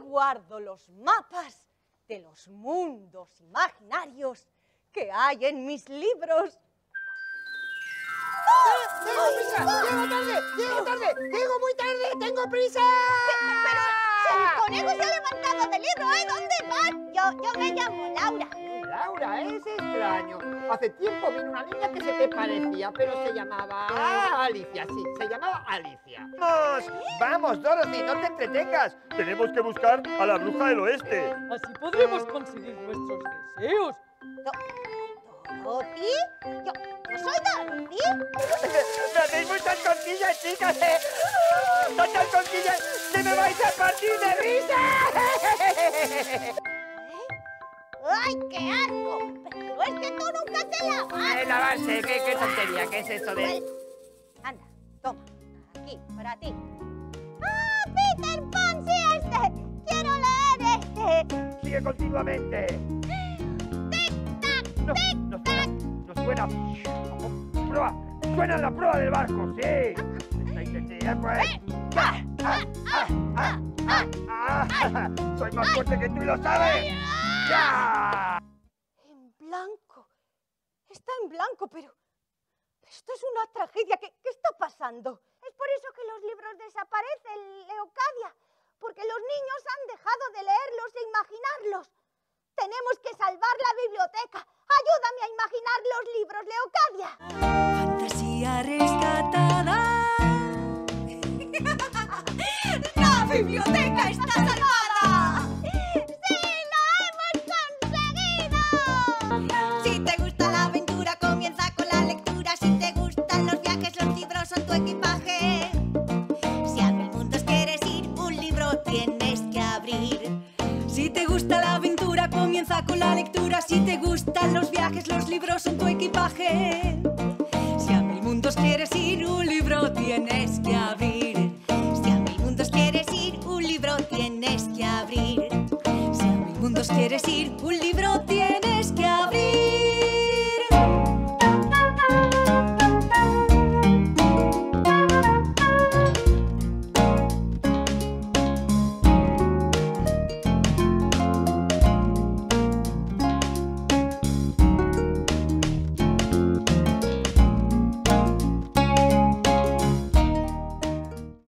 guardo los mapas de los mundos imaginarios que hay en mis libros. ¡Tengo prisa! ¡Llego tarde! ¡Llego tarde! ¡Llego muy tarde! ¡Tengo prisa! Pero si el conejo se ha levantado del libro, ¿eh? ¿Dónde van? Yo, yo me llamo Laura. Laura, es extraño. Hace tiempo vino una niña que se te parecía, pero se llamaba Alicia, sí, se llamaba Alicia. ¡Vamos! ¡Vamos, Dorothy! ¡No te entretengas! Tenemos que buscar a la bruja del oeste. Así podremos conseguir nuestros deseos. ¿Dorothy? Yo, yo soy Dorothy. ¡Me hacéis muchas cosquillas, chicas! ¿eh? ¡Tantas cosquillas que me vais a partir de risa! Eh, lavarse, ¿qué, qué tontería, ¿qué es eso de...? Anda, toma. Aquí, para ti. ¡Ah, Peter Pan, sí este! ¡Quiero leer este! ¡Sigue continuamente! ¡Tic-tac, No, no suena, no suena. Prueba, suena la prueba del barco, sí. ¡Ah! ¡Ah! ¡Ah! ¡Ah! ¡Ah! ¡Ah! ¡Soy más fuerte que tú y lo sabes! ¡Ya! En blanco. Pero... Esto es una tragedia. ¿Qué, qué está pasando? Es por eso que los libros desaparecen, Leocadia. Porque los niños han dejado de leerlos e imaginarlos. Tenemos que salvar la biblioteca. Ayúdame a imaginar los libros, Leocadia. Comienza con la lectura. Si te gustan los viajes, los libros son tu equipaje. Si a mil mundos quieres ir, un libro tienes que abrir. Si a mil mundos quieres ir, un libro tienes que abrir. Si a mil mundos quieres ir, un